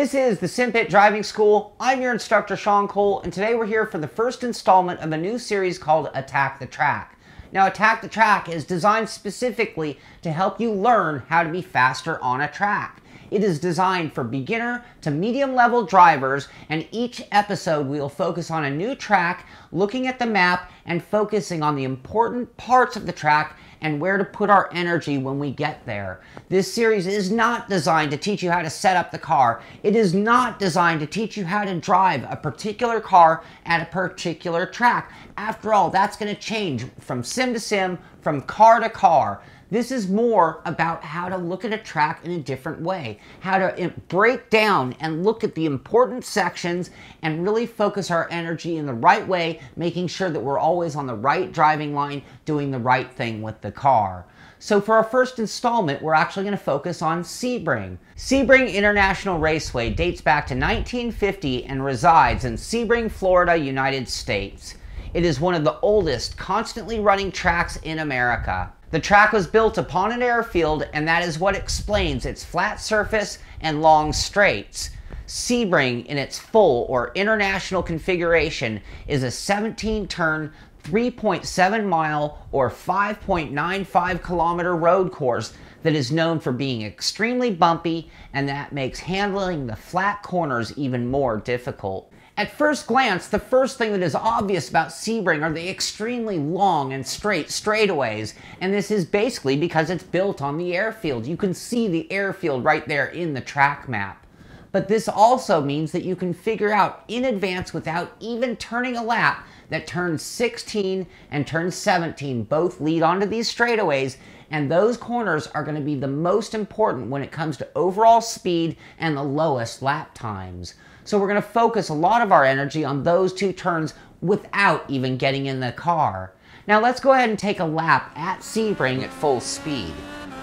This is the SimPit Driving School. I'm your instructor, Shaun Cole, and today we're here for the first installment of a new series called Attack the Track. Now, Attack the Track is designed specifically to help you learn how to be faster on a track. It is designed for beginner to medium level drivers, and each episode we will focus on a new track, looking at the map and focusing on the important parts of the track and where to put our energy when we get there. This series is not designed to teach you how to set up the car. It is not designed to teach you how to drive a particular car at a particular track. After all, that's going to change from sim to sim, from car to car. This is more about how to look at a track in a different way, how to eh, break down and look at the important sections and really focus our energy in the right way, making sure that we're always on the right driving line, doing the right thing with the car. So for our first installment, we're actually going to focus on Sebring. Sebring International Raceway dates back to 1950 and resides in Sebring, Florida, United States. It is one of the oldest constantly running tracks in America. The track was built upon an airfield, and that is what explains its flat surface and long straights. Sebring, in its full or international configuration, is a 17 turn, 3.7 mile, or 5.95 kilometer road course that is known for being extremely bumpy and that makes handling the flat corners even more difficult. At first glance, the first thing that is obvious about Sebring are the extremely long and straight straightaways, and this is basically because it's built on the airfield. You can see the airfield right there in the track map. But this also means that you can figure out in advance without even turning a lap that turn 16 and turn 17 both lead onto these straightaways and those corners are going to be the most important when it comes to overall speed and the lowest lap times. So we're going to focus a lot of our energy on those two turns without even getting in the car. Now let's go ahead and take a lap at Sebring at full speed.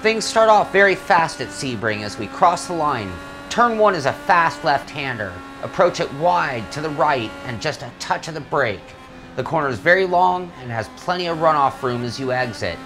Things start off very fast at Sebring as we cross the line. Turn 1 is a fast left-hander. Approach it wide to the right and just a touch of the brake. The corner is very long and has plenty of runoff room as you exit.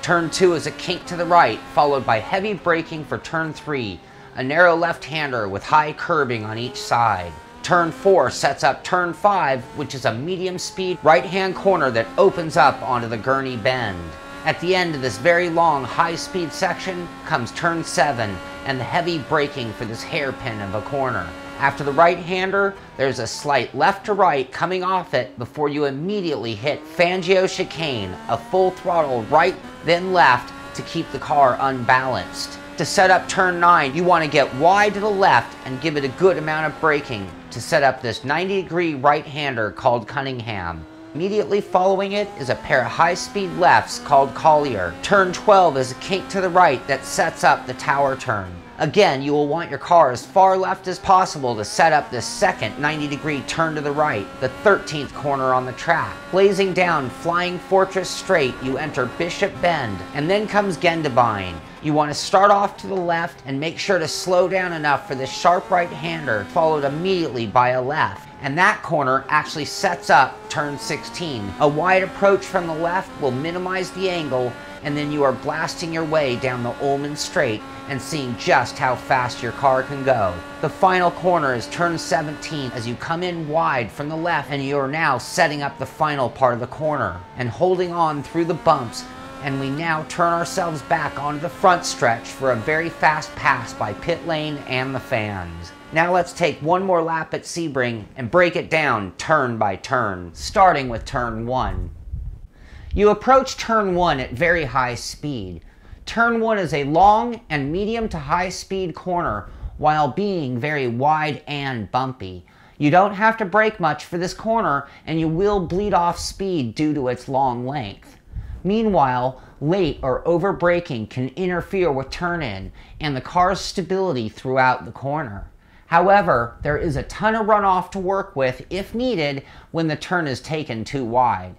Turn 2 is a kink to the right, followed by heavy braking for turn 3 a narrow left-hander with high curbing on each side. Turn 4 sets up turn 5, which is a medium speed right-hand corner that opens up onto the Gurney Bend. At the end of this very long high-speed section comes turn 7 and the heavy braking for this hairpin of a corner. After the right-hander, there's a slight left to right coming off it before you immediately hit Fangio chicane, a full throttle right then left to keep the car unbalanced. To set up turn 9, you want to get wide to the left and give it a good amount of braking to set up this 90 degree right-hander called Cunningham. Immediately following it is a pair of high-speed lefts called Collier. Turn 12 is a kink to the right that sets up the tower turn. Again, you will want your car as far left as possible to set up this second 90 degree turn to the right, the 13th corner on the track. Blazing down Flying Fortress Straight, you enter Bishop Bend, and then comes Gendebien. You want to start off to the left and make sure to slow down enough for the sharp right-hander, followed immediately by a left. And that corner actually sets up turn 16. A wide approach from the left will minimize the angle and then you are blasting your way down the Ulmann Straight and seeing just how fast your car can go. The final corner is turn 17 as you come in wide from the left and you are now setting up the final part of the corner and holding on through the bumps and we now turn ourselves back onto the front stretch for a very fast pass by pit lane and the fans. Now let's take one more lap at Sebring and break it down turn by turn, starting with turn 1. You approach turn 1 at very high speed. Turn 1 is a long and medium to high speed corner while being very wide and bumpy. You don't have to brake much for this corner and you will bleed off speed due to its long length. Meanwhile, late or over braking can interfere with turn in and the car's stability throughout the corner. However, there is a ton of runoff to work with if needed when the turn is taken too wide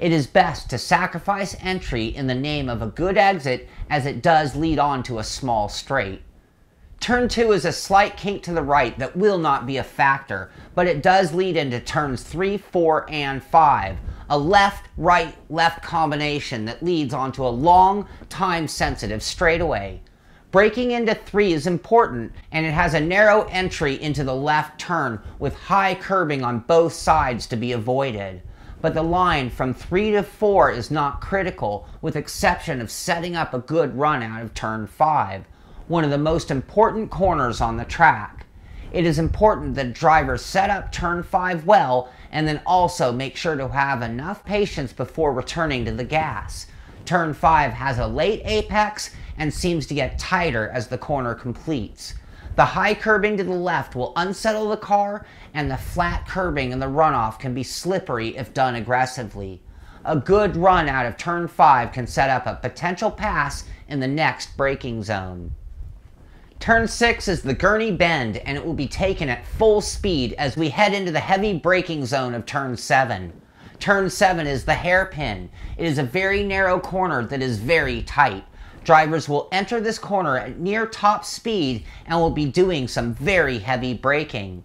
it is best to sacrifice entry in the name of a good exit as it does lead on to a small straight. Turn 2 is a slight kink to the right that will not be a factor, but it does lead into turns 3, 4, and 5, a left, right, left combination that leads onto a long, time-sensitive straightaway. Breaking into 3 is important, and it has a narrow entry into the left turn with high curbing on both sides to be avoided. But the line from 3 to 4 is not critical, with exception of setting up a good run out of turn 5, one of the most important corners on the track. It is important that drivers set up turn 5 well and then also make sure to have enough patience before returning to the gas. Turn 5 has a late apex and seems to get tighter as the corner completes. The high curbing to the left will unsettle the car, and the flat curbing in the runoff can be slippery if done aggressively. A good run out of turn 5 can set up a potential pass in the next braking zone. Turn 6 is the Gurney Bend, and it will be taken at full speed as we head into the heavy braking zone of turn 7. Turn 7 is the hairpin. It is a very narrow corner that is very tight. Drivers will enter this corner at near top speed and will be doing some very heavy braking.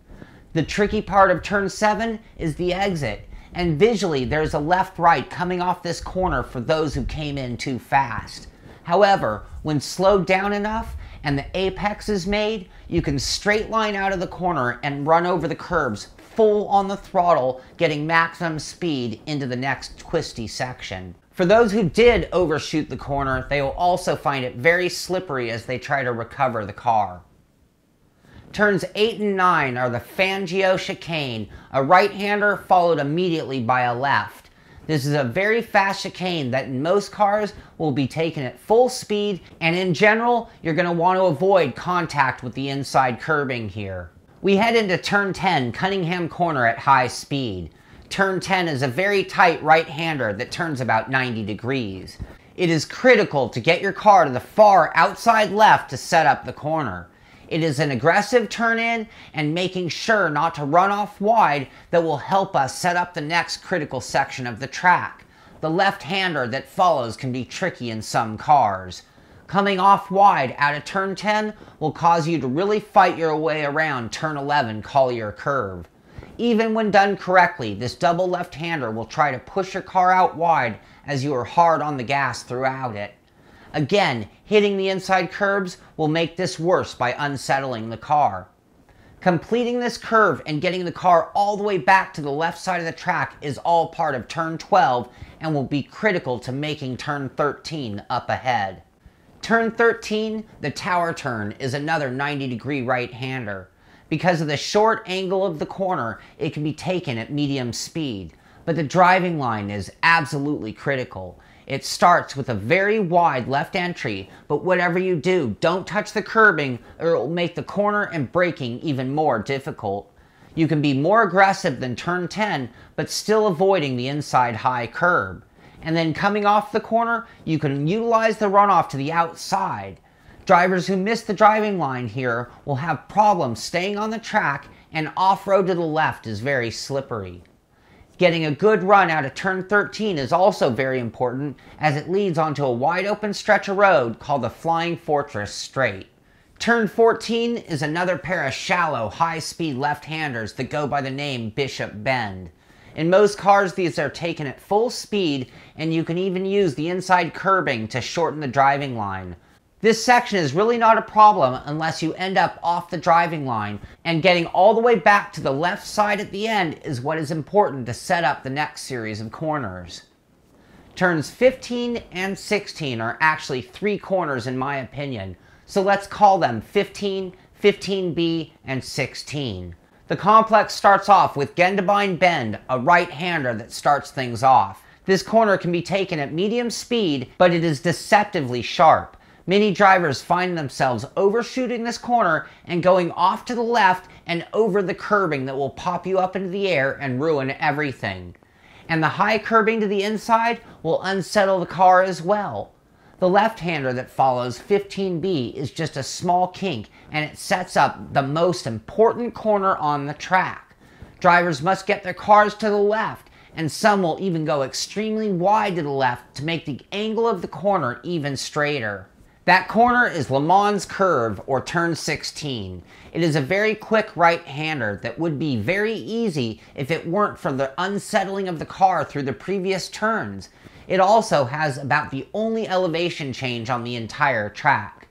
The tricky part of turn 7 is the exit, and visually there's a left-right coming off this corner for those who came in too fast. However, when slowed down enough and the apex is made, you can straight line out of the corner and run over the curbs full on the throttle, getting maximum speed into the next twisty section. For those who did overshoot the corner, they will also find it very slippery as they try to recover the car. Turns 8 and 9 are the Fangio chicane, a right-hander followed immediately by a left. This is a very fast chicane that in most cars will be taken at full speed and in general you're going to want to avoid contact with the inside curbing here. We head into turn 10 Cunningham Corner at high speed. Turn 10 is a very tight right-hander that turns about 90 degrees. It is critical to get your car to the far outside left to set up the corner. It is an aggressive turn in and making sure not to run off wide that will help us set up the next critical section of the track. The left-hander that follows can be tricky in some cars. Coming off wide out of turn 10 will cause you to really fight your way around turn 11 Collier curve. Even when done correctly, this double left-hander will try to push your car out wide as you are hard on the gas throughout it. Again, hitting the inside curbs will make this worse by unsettling the car. Completing this curve and getting the car all the way back to the left side of the track is all part of turn 12 and will be critical to making turn 13 up ahead. Turn 13, the tower turn, is another 90 degree right-hander. Because of the short angle of the corner, it can be taken at medium speed. But the driving line is absolutely critical. It starts with a very wide left entry, but whatever you do, don't touch the curbing or it will make the corner and braking even more difficult. You can be more aggressive than turn 10, but still avoiding the inside high curb. And then coming off the corner, you can utilize the runoff to the outside. Drivers who miss the driving line here will have problems staying on the track and off-road to the left is very slippery. Getting a good run out of turn 13 is also very important as it leads onto a wide open stretch of road called the Flying Fortress Straight. Turn 14 is another pair of shallow, high-speed left-handers that go by the name Bishop Bend. In most cars, these are taken at full speed, and you can even use the inside curbing to shorten the driving line. This section is really not a problem unless you end up off the driving line, and getting all the way back to the left side at the end is what is important to set up the next series of corners. Turns 15 and 16 are actually three corners in my opinion, so let's call them 15, 15B, and 16. The complex starts off with Gendebien Bend, a right-hander that starts things off. This corner can be taken at medium speed, but it is deceptively sharp. Many drivers find themselves overshooting this corner and going off to the left and over the curbing that will pop you up into the air and ruin everything. And the high curbing to the inside will unsettle the car as well. The left-hander that follows 15B is just a small kink and it sets up the most important corner on the track. Drivers must get their cars to the left and some will even go extremely wide to the left to make the angle of the corner even straighter. That corner is Le Mans Curve, or turn 16. It is a very quick right-hander that would be very easy if it weren't for the unsettling of the car through the previous turns. It also has about the only elevation change on the entire track.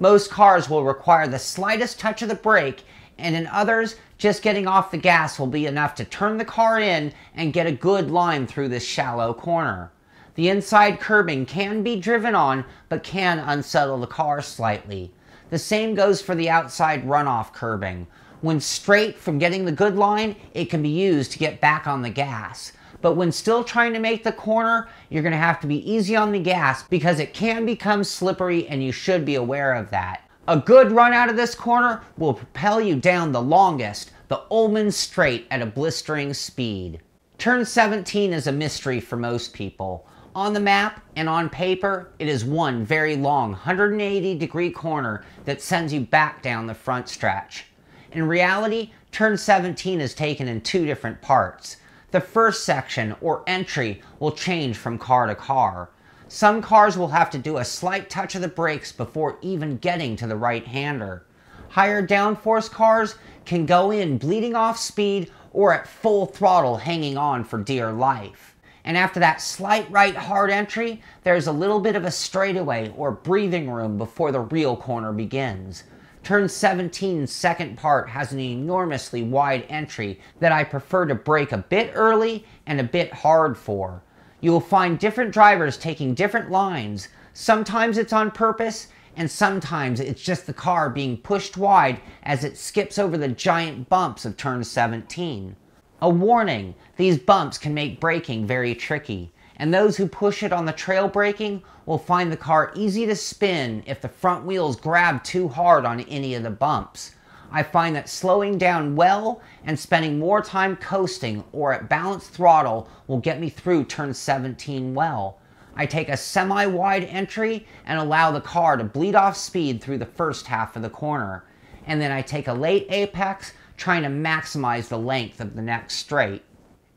Most cars will require the slightest touch of the brake, and in others, just getting off the gas will be enough to turn the car in and get a good line through this shallow corner. The inside curbing can be driven on, but can unsettle the car slightly. The same goes for the outside runoff curbing. When straight from getting the good line, it can be used to get back on the gas. But when still trying to make the corner, you're going to have to be easy on the gas because it can become slippery and you should be aware of that. A good run out of this corner will propel you down the longest, the Ulmann Straight at a blistering speed. Turn 17 is a mystery for most people. On the map and on paper, it is one very long 180 degree corner that sends you back down the front stretch. In reality, turn 17 is taken in two different parts. The first section, or entry, will change from car to car. Some cars will have to do a slight touch of the brakes before even getting to the right-hander. Higher downforce cars can go in bleeding off speed or at full throttle hanging on for dear life. And after that slight right hard entry, there's a little bit of a straightaway or breathing room before the real corner begins. Turn 17's second part has an enormously wide entry that I prefer to break a bit early and a bit hard for. You will find different drivers taking different lines. Sometimes it's on purpose, and sometimes it's just the car being pushed wide as it skips over the giant bumps of turn 17. A warning, these bumps can make braking very tricky, and those who push it on the trail braking will find the car easy to spin if the front wheels grab too hard on any of the bumps. I find that slowing down well and spending more time coasting or at balanced throttle will get me through turn 17 well. I take a semi-wide entry and allow the car to bleed off speed through the first half of the corner. And then I take a late apex trying to maximize the length of the next straight.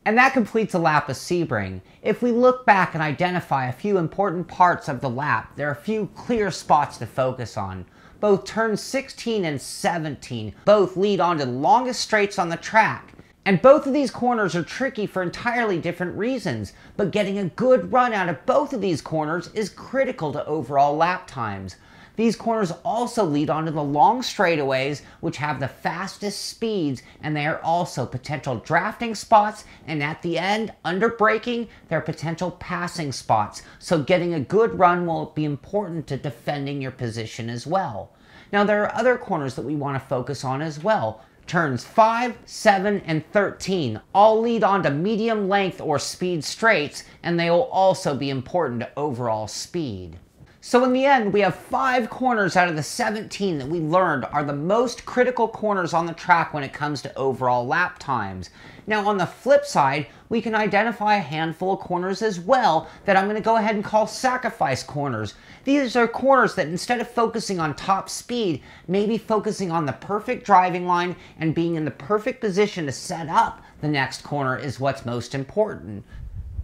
And that completes a lap of Sebring. If we look back and identify a few important parts of the lap, there are a few clear spots to focus on. Both turns 16 and 17 both lead onto the longest straights on the track. And both of these corners are tricky for entirely different reasons, but getting a good run out of both of these corners is critical to overall lap times. These corners also lead onto the long straightaways, which have the fastest speeds, and they are also potential drafting spots, and at the end, under braking, they're potential passing spots. So getting a good run will be important to defending your position as well. Now there are other corners that we want to focus on as well. Turns 5, 7, and 13 all lead onto medium length or speed straights, and they will also be important to overall speed. So in the end, we have five corners out of the 17 that we learned are the most critical corners on the track when it comes to overall lap times. Now on the flip side, we can identify a handful of corners as well that I'm going to go ahead and call sacrifice corners. These are corners that instead of focusing on top speed, maybe focusing on the perfect driving line and being in the perfect position to set up the next corner is what's most important.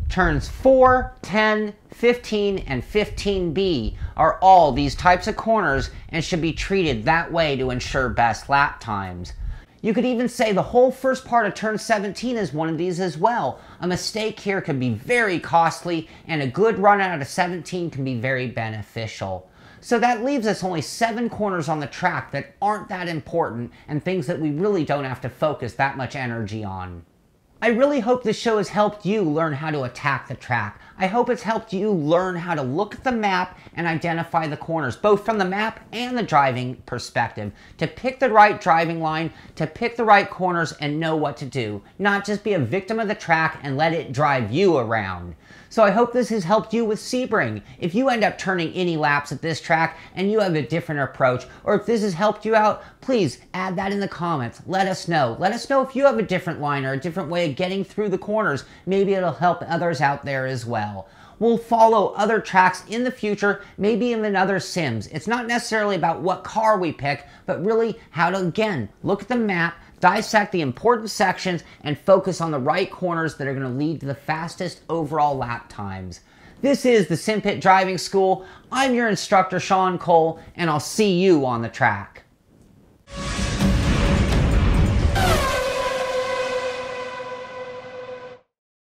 Turns 4, 10, 15, and 15B are all these types of corners and should be treated that way to ensure best lap times. You could even say the whole first part of turn 17 is one of these as well. A mistake here could be very costly, and a good run out of 17 can be very beneficial. So that leaves us only seven corners on the track that aren't that important and things that we really don't have to focus that much energy on. I really hope this show has helped you learn how to attack the track. I hope it's helped you learn how to look at the map and identify the corners, both from the map and the driving perspective, to pick the right driving line, to pick the right corners and know what to do, not just be a victim of the track and let it drive you around. So I hope this has helped you with Sebring. If you end up turning any laps at this track and you have a different approach, or if this has helped you out, please add that in the comments. Let us know. Let us know if you have a different line or a different way of getting through the corners. Maybe it'll help others out there as well. We'll follow other tracks in the future, maybe even other sims. It's not necessarily about what car we pick, but really how to, again, look at the map, dissect the important sections, and focus on the right corners that are going to lead to the fastest overall lap times. This is the SimPit Driving School. I'm your instructor, Shaun Cole, and I'll see you on the track.